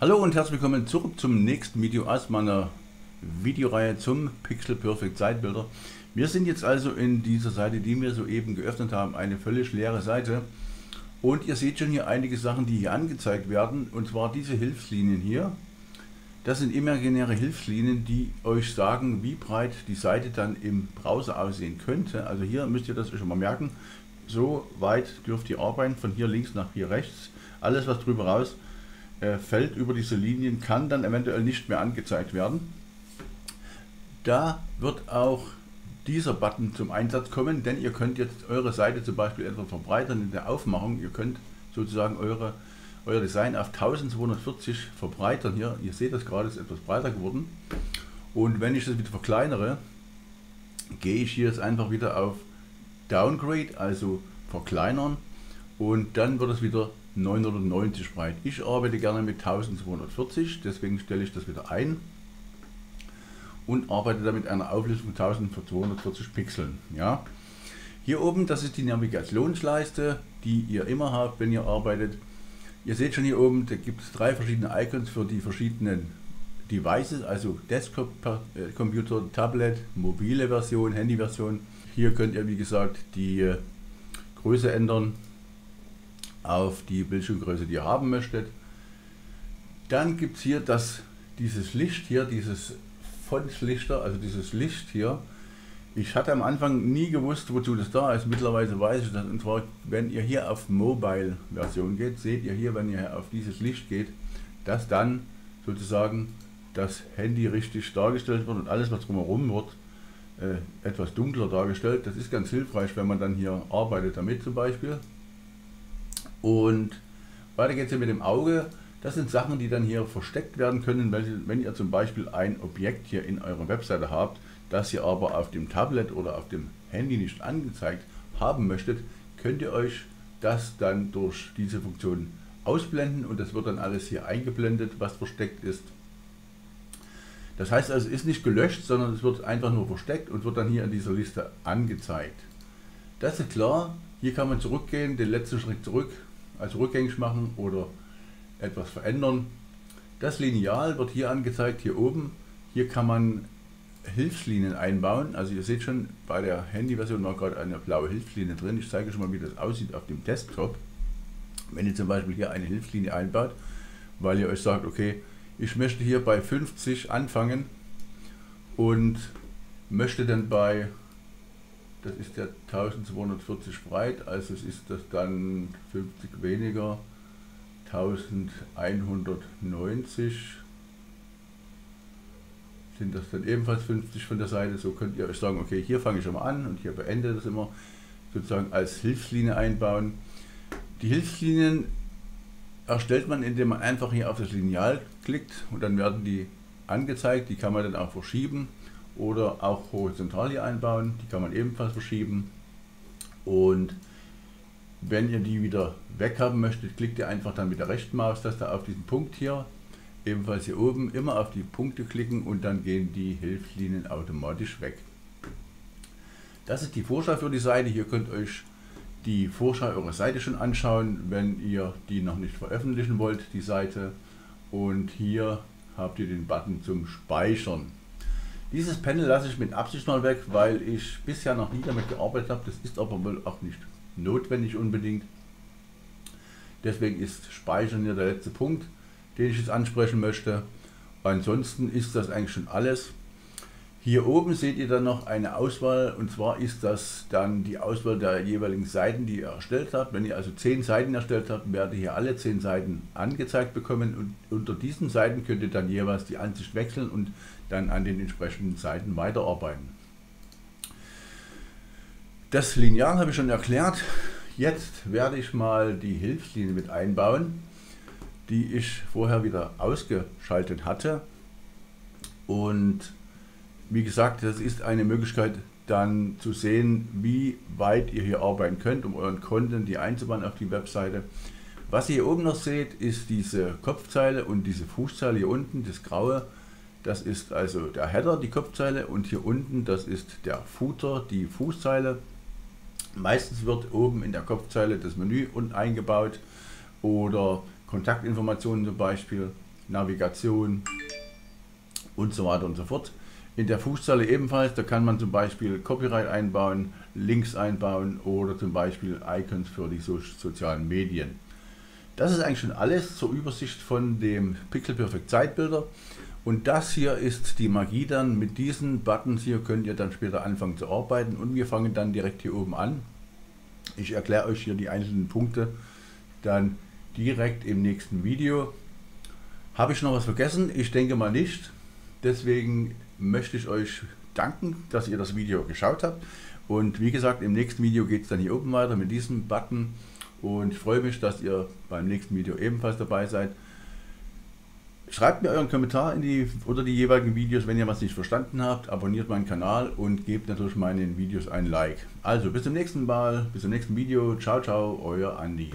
Hallo und herzlich willkommen zurück zum nächsten Video aus meiner Videoreihe zum Pixel Perfect Sidebuilder. Wir sind jetzt also in dieser Seite, die wir soeben geöffnet haben, eine völlig leere Seite. Und ihr seht schon hier einige Sachen, die hier angezeigt werden. Und zwar diese Hilfslinien hier. Das sind imaginäre Hilfslinien, die euch sagen, wie breit die Seite dann im Browser aussehen könnte. Also hier müsst ihr das schon mal merken. So weit dürft ihr arbeiten, von hier links nach hier rechts. Alles was drüber raus äh, fällt über diese Linien, kann dann eventuell nicht mehr angezeigt werden. Da wird auch dieser Button zum Einsatz kommen, denn ihr könnt jetzt eure Seite zum Beispiel etwas verbreitern in der Aufmachung. Ihr könnt sozusagen eure, euer Design auf 1240 verbreitern. Hier, ihr seht das gerade, ist etwas breiter geworden. Und wenn ich das wieder verkleinere, gehe ich hier jetzt einfach wieder auf Downgrade, also verkleinern und dann wird es wieder 990 breit. Ich arbeite gerne mit 1240, deswegen stelle ich das wieder ein und arbeite damit einer Auflösung von 1240 Pixeln. Ja. Hier oben, das ist die Navigationsleiste, die ihr immer habt, wenn ihr arbeitet. Ihr seht schon hier oben, da gibt es drei verschiedene Icons für die verschiedenen Devices, also Desktop-Computer, Tablet, mobile Version, Handy-Version. Hier könnt ihr, wie gesagt, die äh, Größe ändern auf die Bildschirmgröße, die ihr haben möchtet. Dann gibt es hier das, dieses Licht hier, dieses Fontslichter, also dieses Licht hier. Ich hatte am Anfang nie gewusst, wozu das da ist. Mittlerweile weiß ich das. Und zwar, wenn ihr hier auf Mobile-Version geht, seht ihr hier, wenn ihr auf dieses Licht geht, dass dann sozusagen das Handy richtig dargestellt wird und alles, was drumherum wird, äh, etwas dunkler dargestellt. Das ist ganz hilfreich, wenn man dann hier arbeitet damit zum Beispiel. Und weiter geht es hier mit dem Auge. Das sind Sachen, die dann hier versteckt werden können, wenn ihr zum Beispiel ein Objekt hier in eurer Webseite habt, das ihr aber auf dem Tablet oder auf dem Handy nicht angezeigt haben möchtet, könnt ihr euch das dann durch diese Funktion ausblenden und das wird dann alles hier eingeblendet, was versteckt ist. Das heißt also, es ist nicht gelöscht, sondern es wird einfach nur versteckt und wird dann hier in dieser Liste angezeigt. Das ist klar, hier kann man zurückgehen, den letzten Schritt zurück, also rückgängig machen oder etwas verändern. Das Lineal wird hier angezeigt, hier oben. Hier kann man Hilfslinien einbauen. Also ihr seht schon, bei der Handy-Version war gerade eine blaue Hilfslinie drin. Ich zeige schon mal, wie das aussieht auf dem Desktop. Wenn ihr zum Beispiel hier eine Hilfslinie einbaut, weil ihr euch sagt, okay, ich möchte hier bei 50 anfangen und möchte dann bei, das ist der 1240 breit, also es ist das dann 50 weniger, 1190 sind das dann ebenfalls 50 von der Seite. So könnt ihr euch sagen, okay, hier fange ich schon mal an und hier beende das immer sozusagen als Hilfslinie einbauen. Die Hilfslinien erstellt man, indem man einfach hier auf das Lineal klickt und dann werden die angezeigt. Die kann man dann auch verschieben oder auch horizontal hier einbauen. Die kann man ebenfalls verschieben. Und wenn ihr die wieder weg haben möchtet, klickt ihr einfach dann mit der rechten Maustaste auf diesen Punkt hier, ebenfalls hier oben, immer auf die Punkte klicken und dann gehen die Hilfslinien automatisch weg. Das ist die Vorschau für die Seite. Hier könnt ihr euch die Vorschau eurer Seite schon anschauen, wenn ihr die noch nicht veröffentlichen wollt, die Seite. Und hier habt ihr den Button zum Speichern. Dieses Panel lasse ich mit Absicht mal weg, weil ich bisher noch nie damit gearbeitet habe. Das ist aber wohl auch nicht notwendig unbedingt. Deswegen ist Speichern hier der letzte Punkt, den ich jetzt ansprechen möchte. Ansonsten ist das eigentlich schon alles. Hier oben seht ihr dann noch eine Auswahl und zwar ist das dann die Auswahl der jeweiligen Seiten, die ihr erstellt habt. Wenn ihr also 10 Seiten erstellt habt, werdet ihr hier alle 10 Seiten angezeigt bekommen und unter diesen Seiten könnt ihr dann jeweils die Ansicht wechseln und dann an den entsprechenden Seiten weiterarbeiten. Das Lineal habe ich schon erklärt. Jetzt werde ich mal die Hilfslinie mit einbauen, die ich vorher wieder ausgeschaltet hatte. Und wie gesagt, das ist eine Möglichkeit dann zu sehen, wie weit ihr hier arbeiten könnt, um euren Content hier einzubauen auf die Webseite. Was ihr hier oben noch seht, ist diese Kopfzeile und diese Fußzeile hier unten, das graue. Das ist also der Header, die Kopfzeile und hier unten, das ist der Footer, die Fußzeile. Meistens wird oben in der Kopfzeile das Menü unten eingebaut oder Kontaktinformationen zum Beispiel. Navigation und so weiter und so fort. In der Fußzeile ebenfalls, da kann man zum Beispiel Copyright einbauen, Links einbauen oder zum Beispiel Icons für die so sozialen Medien. Das ist eigentlich schon alles zur Übersicht von dem Pixel Perfect Zeitbilder. Und das hier ist die Magie dann. Mit diesen Buttons hier könnt ihr dann später anfangen zu arbeiten und wir fangen dann direkt hier oben an. Ich erkläre euch hier die einzelnen Punkte dann direkt im nächsten Video. Habe ich noch was vergessen? Ich denke mal nicht. Deswegen möchte ich euch danken, dass ihr das Video geschaut habt. Und wie gesagt, im nächsten Video geht es dann hier oben weiter mit diesem Button. Und ich freue mich, dass ihr beim nächsten Video ebenfalls dabei seid. Schreibt mir euren Kommentar in die, oder die jeweiligen Videos, wenn ihr was nicht verstanden habt. Abonniert meinen Kanal und gebt natürlich meinen Videos ein Like. Also bis zum nächsten Mal, bis zum nächsten Video. Ciao, ciao, euer Andi.